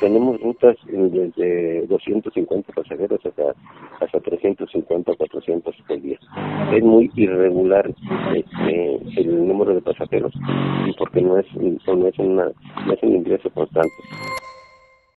tenemos rutas eh, desde 250 pasajeros hasta hasta 350 400 por día. Es muy irregular este, el número de pasajeros y porque no es no es una no es un ingreso constante.